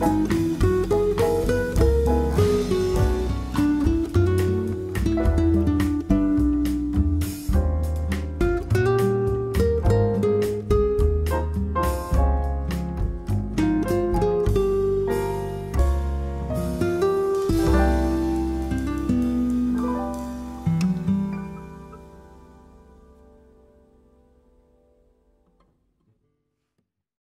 Bye.